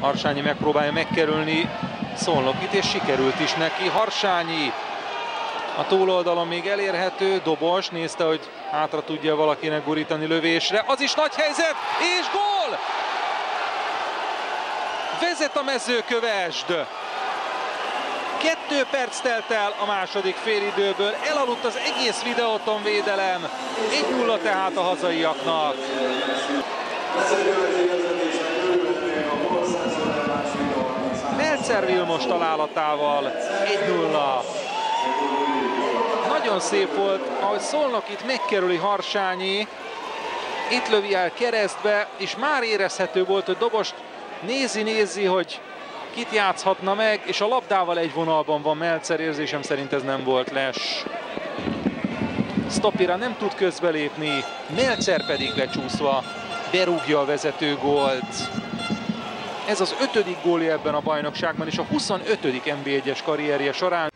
Harsányi megpróbálja megkerülni Szolnokit, és sikerült is neki. Harsányi a túloldalon még elérhető, Dobos nézte, hogy hátra tudja valakinek gurítani lövésre. Az is nagy helyzet, és gól! Vezet a mezőkövesd! Kettő perc telt el a második félidőből, elaludt az egész videóton védelem. 1-0 tehát a hazaiaknak. Melcer Vilmos találatával 1-0. Nagyon szép volt, ahogy szólnak itt megkerüli Harsányi, itt lövi el keresztbe, és már érezhető volt, hogy Dobost nézi-nézi, hogy kit játszhatna meg, és a labdával egy vonalban van Melcer, érzésem szerint ez nem volt les. Stopira nem tud közbelépni, Melcer pedig becsúszva berúgja a vezető gólt. Ez az ötödik gólja ebben a bajnokságban, és a 25. NB1-es karrierje során.